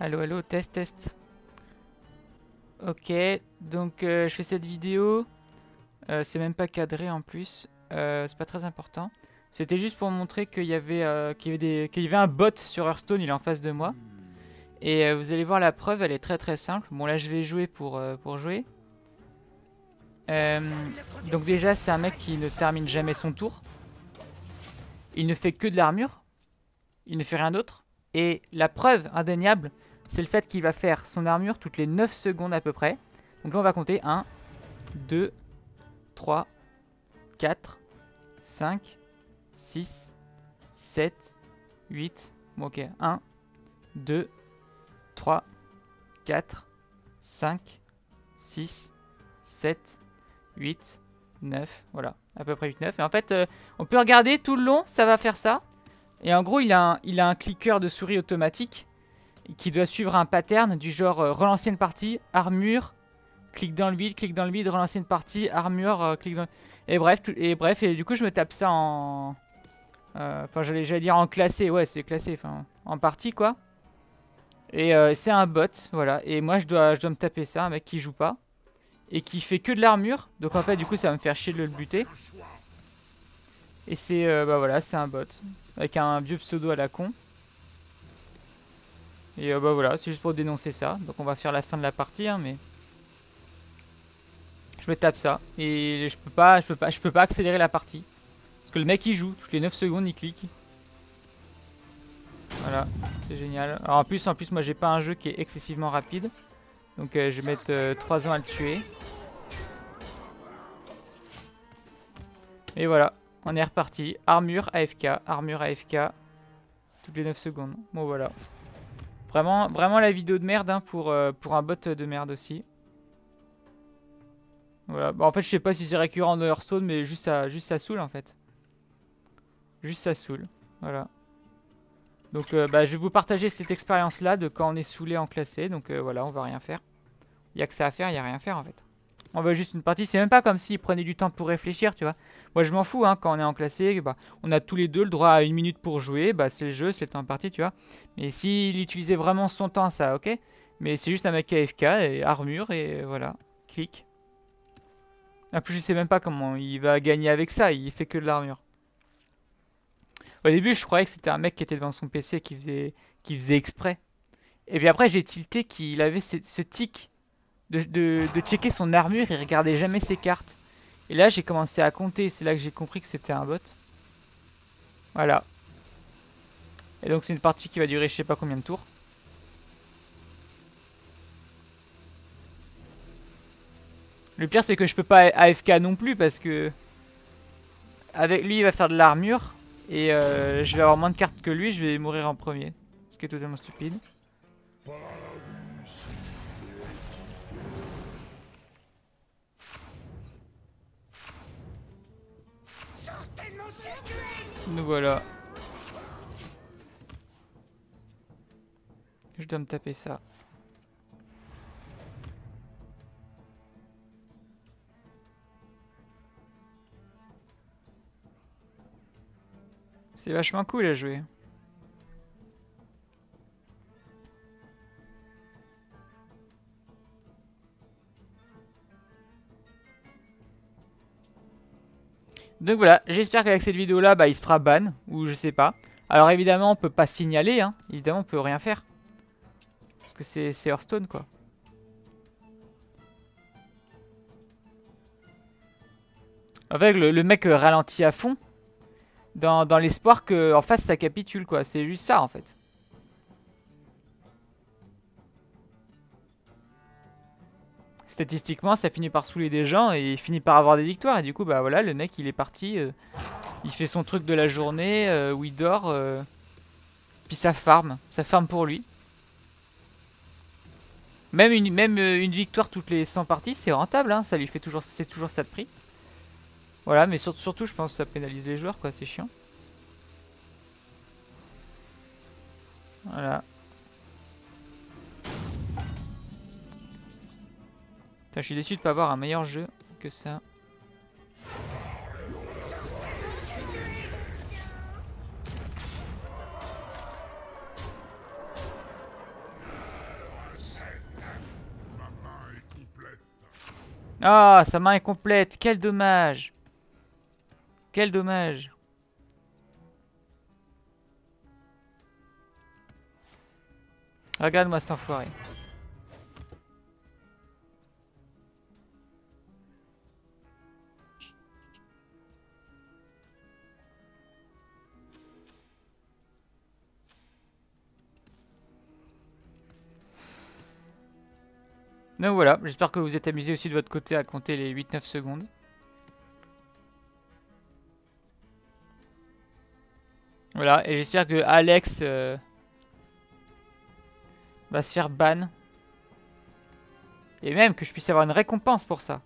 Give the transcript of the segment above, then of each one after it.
Allo, allo, test, test. Ok, donc euh, je fais cette vidéo. Euh, c'est même pas cadré en plus. Euh, c'est pas très important. C'était juste pour montrer qu'il y, avait, qu'il y, avait un bot sur Hearthstone, il est en face de moi. Et vous allez voir la preuve, elle est très très simple. Bon là je vais jouer pour, pour jouer. Donc déjà c'est un mec qui ne termine jamais son tour. Il ne fait que de l'armure. Il ne fait rien d'autre. Et la preuve indéniable, c'est le fait qu'il va faire son armure toutes les 9 secondes à peu près. Donc là on va compter 1, 2, 3, 4, 5, 6, 7, 8. Bon ok, 1, 2, 3, 4, 5, 6, 7, 8, 9. Voilà, à peu près 8, 9. Et en fait, euh, on peut regarder tout le long, ça va faire ça. Et en gros, il a un, il a un cliqueur de souris automatique qui doit suivre un pattern du genre euh, relancer une partie, armure, clique dans le vide, clique dans le vide, relancer une partie, armure, euh, clique dans... Et bref, tout- et bref, et du coup, je me tape ça en... euh, Enfin, j'allais dire en classé, ouais, c'est classé, enfin, en partie, quoi. Et euh, c'est un bot, voilà. Et moi, je dois, je dois me taper ça, un mec qui joue pas. Et qui fait que de l'armure. Donc en fait, du coup, ça va me faire chier de le buter. Et c'est, bah voilà, c'est un bot. Avec un vieux pseudo à la con. Et euh, bah voilà, c'est juste pour dénoncer ça. Donc on va faire la fin de la partie, hein, mais... Je me tape ça. Et je peux pas, je peux pas, je peux pas accélérer la partie. Parce que le mec il joue, toutes les 9 secondes il clique. Voilà, c'est génial. Alors en plus, en plus moi j'ai pas un jeu qui est excessivement rapide. Donc euh, je vais mettre 3 ans à le tuer. Et voilà, on est reparti. Armure AFK, armure AFK. Toutes les 9 secondes. Bon voilà. Vraiment, vraiment la vidéo de merde hein, pour, euh, pour un bot de merde aussi. Voilà, en fait je sais pas si c'est récurrent dans Hearthstone mais juste ça, juste ça saoule en fait. Juste ça saoule, voilà. Donc euh, bah, je vais vous partager cette expérience là de quand on est saoulé en classé. Donc euh, voilà, on va rien faire. Il a que ça à faire, il a rien à faire en fait. On va juste une partie, c'est même pas comme s'il prenait du temps pour réfléchir, tu vois. Moi je m'en fous hein, quand on est en classé, bah, on a tous les deux le droit à une minute pour jouer, bah c'est le jeu, c'est le temps de partie, tu vois. Mais s'il utilisait vraiment son temps, ça ok. Mais c'est juste un mec AFK et armure et voilà, clic. En plus je sais même pas comment il va gagner avec ça, il fait que de l'armure. Au début, je croyais que c'était un mec qui était devant son PC qui faisait, qui faisait exprès. Et puis après, j'ai tilté qu'il avait ce tic de, checker son armure et regardait jamais ses cartes. Et là, j'ai commencé à compter. C'est là que j'ai compris que c'était un bot. Voilà. Et donc, c'est une partie qui va durer je sais pas combien de tours. Le pire, c'est que je peux pas AFK non plus parce que. Avec lui, il va faire de l'armure. Et euh, je vais avoir moins de cartes que lui, je vais mourir en premier. Ce qui est totalement stupide. Nous voilà. Je dois me taper ça. C'est vachement cool à jouer. Donc voilà, j'espère qu'avec cette vidéo là, bah, il se fera ban, ou je sais pas. Alors évidemment, on peut pas signaler, hein. évidemment, on peut rien faire. Parce que c'est Hearthstone quoi. En fait, le, le mec euh, ralentit à fond dans, dans l'espoir que en face ça capitule quoi. C'est juste ça en fait. Statistiquement, ça finit par saouler des gens et il finit par avoir des victoires. Et du coup, bah voilà, le mec il est parti. euh, il fait son truc de la journée euh, où il dort. euh, puis ça farm. Ça farm pour lui. Même une, même une victoire toutes les 100 parties, c'est rentable. Hein, ça lui fait toujours, c'est toujours ça de prix. Voilà, mais sur- surtout, je pense que ça pénalise les joueurs, quoi. C'est chiant. Voilà. Je suis déçu de ne pas avoir un meilleur jeu que ça. Ah, sa main est complète. Quel dommage. Quel dommage. Regarde-moi cet enfoiré. Donc voilà, j'espère que vous êtes amusé aussi de votre côté à compter les 8-9 secondes. Voilà, et j'espère que Alex euh, va se faire ban. Et même que je puisse avoir une récompense pour ça.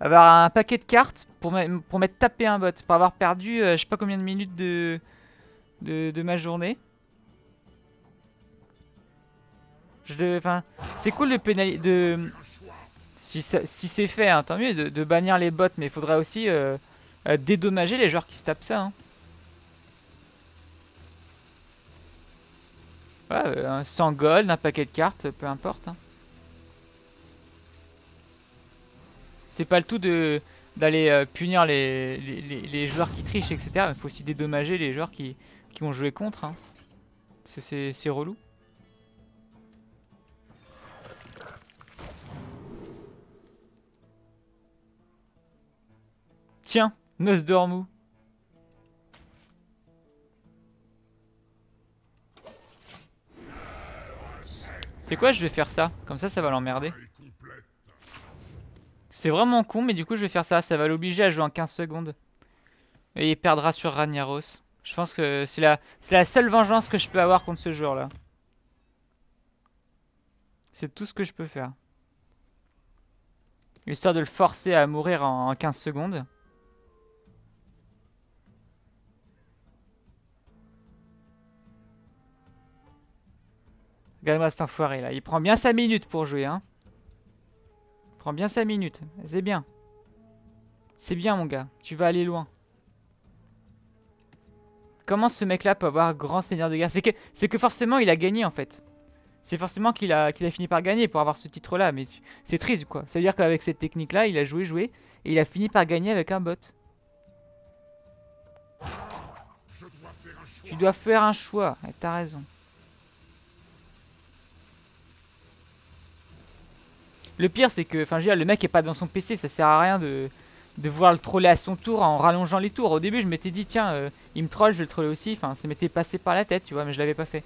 Avoir un paquet de cartes pour, m'être tapé un bot. Pour avoir perdu euh, je sais pas combien de minutes de ma journée. C'est cool de pénaliser... Si, c'est fait, hein, tant mieux, de, bannir les bots, mais il faudrait aussi euh, euh, dédommager les joueurs qui se tapent ça. Hein. Ouais, un 100 gold, un paquet de cartes, peu importe. Hein. C'est pas le tout de d'aller euh, punir les, les, joueurs qui trichent, etc. Il faut aussi dédommager les joueurs qui, qui ont joué contre. C'est relou. Tiens, noce d'Ormou. C'est quoi, je vais faire ça? Comme ça, ça va l'emmerder. C'est vraiment con, mais du coup, je vais faire ça. Ça va l'obliger à jouer en 15 secondes. Et il perdra sur Ragnaros. Je pense que c'est la, la seule vengeance que je peux avoir contre ce joueur-là. C'est tout ce que je peux faire. Histoire de le forcer à mourir en 15 secondes. Regarde-moi cet enfoiré là. Il prend bien 5 minutes pour jouer. Hein. Il prend bien 5 minutes. C'est bien. C'est bien mon gars. Tu vas aller loin. Comment ce mec là peut avoir grand seigneur de guerre? C'est que, que forcément il a gagné en fait. C'est forcément qu'il a, a fini par gagner pour avoir ce titre là. Mais c'est triste quoi. Ça veut dire qu'avec cette technique là, il a joué, joué. Et il a fini par gagner avec un bot. Tu dois faire un choix. T'as raison. Le pire, c'est que, enfin, je veux dire, le mec est pas dans son PC, ça sert à rien de, de voir le troller à son tour en rallongeant les tours. Au début, je m'étais dit, tiens, euh, il me troll, je vais le troller aussi. Enfin, ça m'était passé par la tête, tu vois, mais je l'avais pas fait.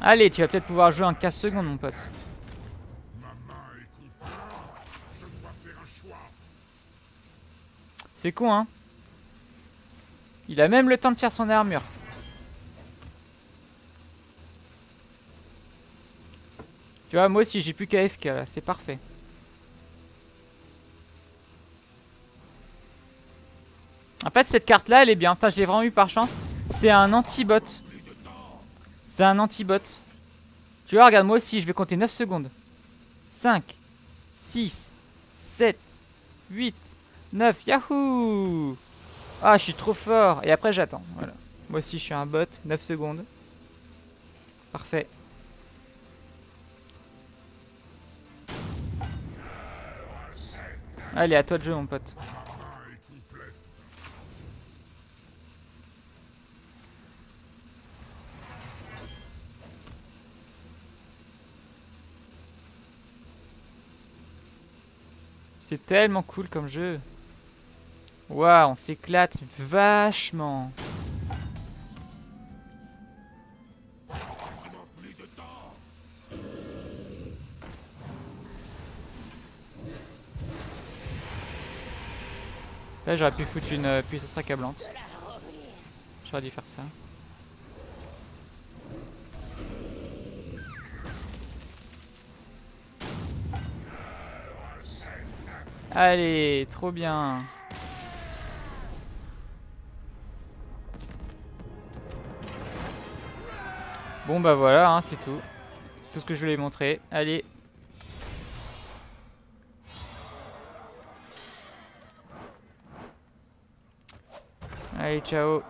Allez, tu vas peut-être pouvoir jouer en 15 secondes, mon pote. C'est con, hein Il a même le temps de faire son armure. Tu vois, moi aussi, j'ai plus qu'AFK, là. C'est parfait. En fait, cette carte-là, elle est bien. Putain, je l'ai vraiment eu par chance. C'est un anti-bot. C'est un anti-bot. Tu vois, regarde, moi aussi, je vais compter 9 secondes. 5, 6, 7, 8, 9, yahoo Ah, je suis trop fort. Et après, j'attends. Voilà. Moi aussi, je suis un bot. 9 secondes. Parfait. Allez, à toi de jouer, mon pote. C'est tellement cool comme jeu. Waouh, on s'éclate vachement. Là j'aurais pu foutre une euh, puissance accablante. J'aurais dû faire ça. Allez, trop bien. Bon bah voilà, hein, c'est tout. C'est tout ce que je voulais montrer. Allez. Allez, ciao.